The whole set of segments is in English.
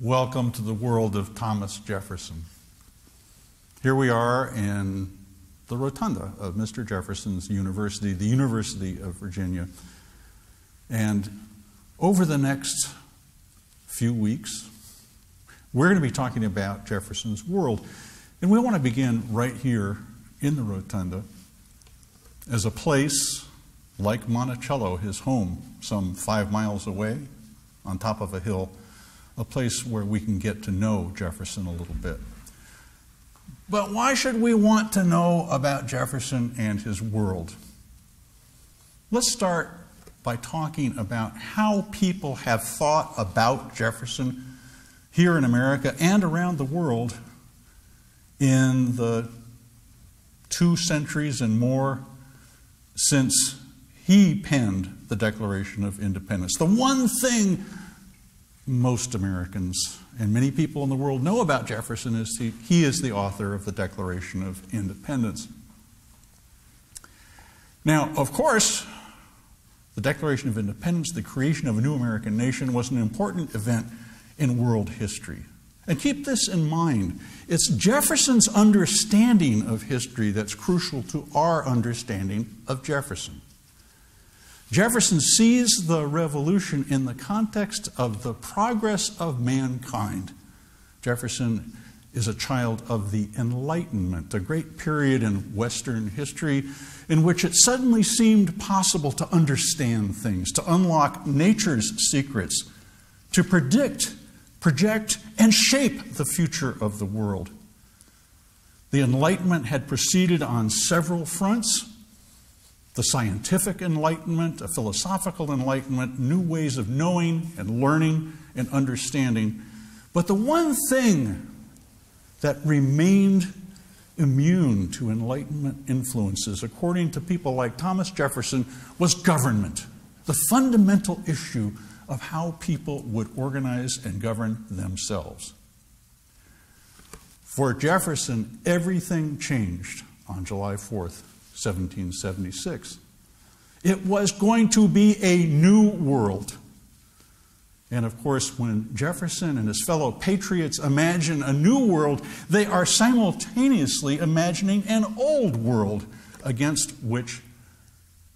Welcome to the world of Thomas Jefferson. Here we are in the rotunda of Mr. Jefferson's university, the University of Virginia. And over the next few weeks, we're going to be talking about Jefferson's world. And we want to begin right here in the rotunda as a place like Monticello, his home, some five miles away on top of a hill a place where we can get to know Jefferson a little bit. But why should we want to know about Jefferson and his world? Let's start by talking about how people have thought about Jefferson here in America and around the world in the two centuries and more since he penned the Declaration of Independence. The one thing most Americans and many people in the world know about Jefferson is he, he is the author of the Declaration of Independence. Now, of course, the Declaration of Independence, the creation of a new American nation, was an important event in world history. And keep this in mind it's Jefferson's understanding of history that's crucial to our understanding of Jefferson. Jefferson sees the revolution in the context of the progress of mankind. Jefferson is a child of the Enlightenment, a great period in Western history in which it suddenly seemed possible to understand things, to unlock nature's secrets, to predict, project, and shape the future of the world. The Enlightenment had proceeded on several fronts the scientific enlightenment, a philosophical enlightenment, new ways of knowing and learning and understanding. But the one thing that remained immune to Enlightenment influences, according to people like Thomas Jefferson, was government, the fundamental issue of how people would organize and govern themselves. For Jefferson, everything changed on July 4th, 1776. It was going to be a new world. And of course, when Jefferson and his fellow patriots imagine a new world, they are simultaneously imagining an old world against which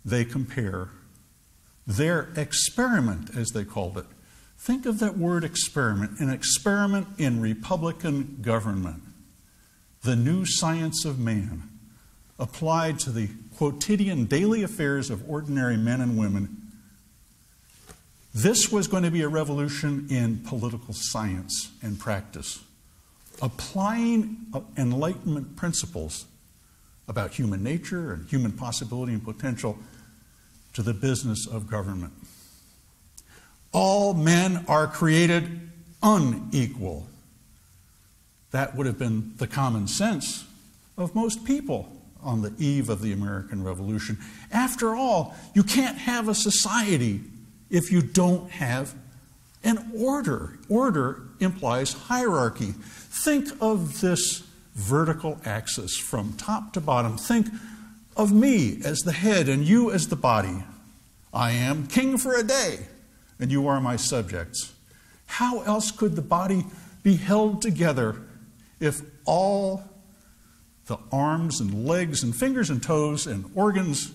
they compare their experiment, as they called it. Think of that word experiment an experiment in Republican government, the new science of man applied to the quotidian daily affairs of ordinary men and women, this was going to be a revolution in political science and practice, applying uh, Enlightenment principles about human nature and human possibility and potential to the business of government. All men are created unequal. That would have been the common sense of most people on the eve of the American Revolution. After all, you can't have a society if you don't have an order. Order implies hierarchy. Think of this vertical axis from top to bottom. Think of me as the head and you as the body. I am king for a day, and you are my subjects. How else could the body be held together if all the arms and legs and fingers and toes and organs.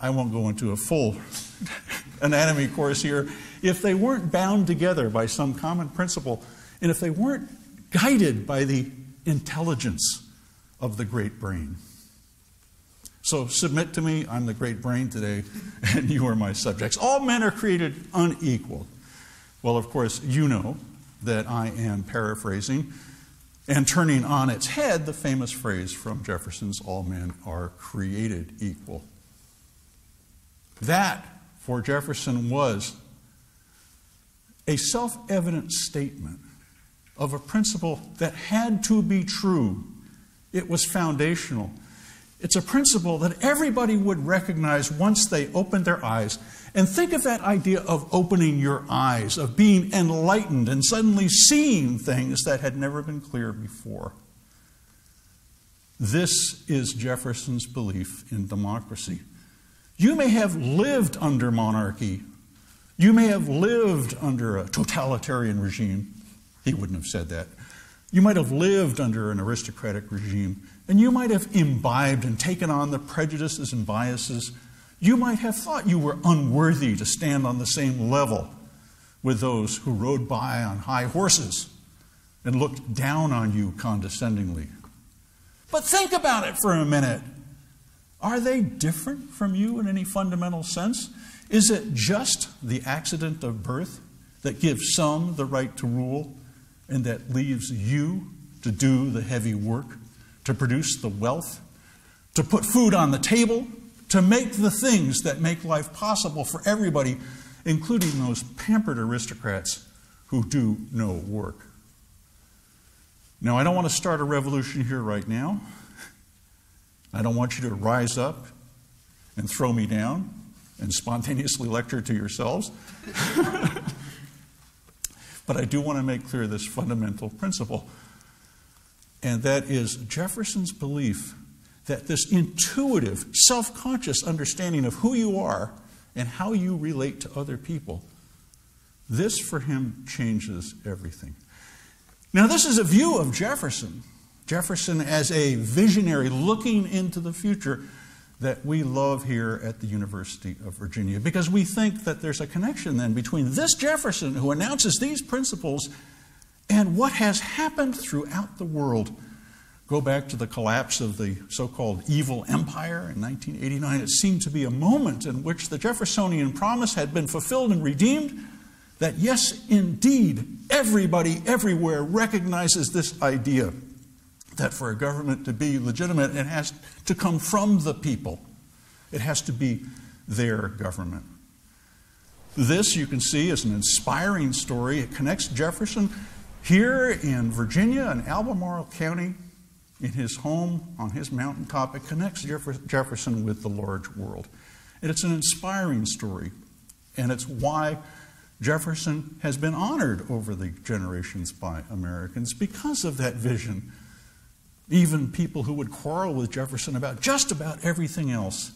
I won't go into a full anatomy course here. If they weren't bound together by some common principle, and if they weren't guided by the intelligence of the great brain. So submit to me, I'm the great brain today, and you are my subjects. All men are created unequal. Well, of course, you know that I am paraphrasing and turning on its head the famous phrase from Jefferson's All men are created equal. That, for Jefferson, was a self evident statement of a principle that had to be true. It was foundational. It's a principle that everybody would recognize once they opened their eyes. And think of that idea of opening your eyes, of being enlightened and suddenly seeing things that had never been clear before. This is Jefferson's belief in democracy. You may have lived under monarchy, you may have lived under a totalitarian regime, He wouldn't have said that. You might have lived under an aristocratic regime, and you might have imbibed and taken on the prejudices and biases. You might have thought you were unworthy to stand on the same level with those who rode by on high horses and looked down on you condescendingly. But think about it for a minute. Are they different from you in any fundamental sense? Is it just the accident of birth that gives some the right to rule and that leaves you to do the heavy work, to produce the wealth, to put food on the table, to make the things that make life possible for everybody, including those pampered aristocrats who do no work? Now, I don't want to start a revolution here right now. I don't want you to rise up and throw me down and spontaneously lecture to yourselves. but I do want to make clear this fundamental principle, and that is Jefferson's belief that this intuitive, self conscious understanding of who you are and how you relate to other people, this for him changes everything. Now, this is a view of Jefferson. Jefferson as a visionary looking into the future that we love here at the University of Virginia because we think that there's a connection then between this Jefferson who announces these principles and what has happened throughout the world. Go back to the collapse of the so called evil empire in 1989. It seemed to be a moment in which the Jeffersonian promise had been fulfilled and redeemed that yes, indeed, everybody everywhere recognizes this idea that for a government to be legitimate, it has to come from the people. It has to be their government. This, you can see, is an inspiring story. It connects Jefferson here in Virginia in Albemarle County, in his home on his mountaintop. It connects Jefferson with the large world. And it's an inspiring story. And it's why Jefferson has been honored over the generations by Americans because of that vision. Even people who would quarrel with Jefferson about just about everything else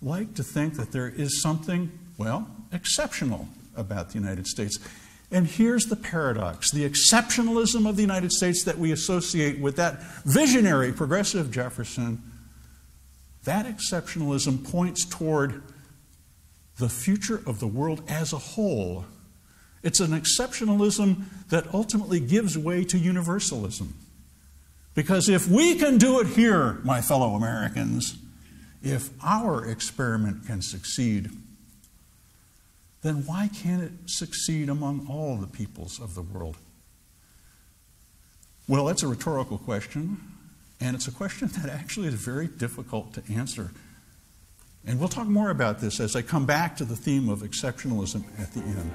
like to think that there is something, well, exceptional about the United States. And here's the paradox the exceptionalism of the United States that we associate with that visionary progressive Jefferson, that exceptionalism points toward the future of the world as a whole it's an exceptionalism that ultimately gives way to universalism. Because if we can do it here, my fellow Americans, if our experiment can succeed, then why can't it succeed among all the peoples of the world? Well, that's a rhetorical question, and it's a question that actually is very difficult to answer. And we'll talk more about this as I come back to the theme of exceptionalism at the end.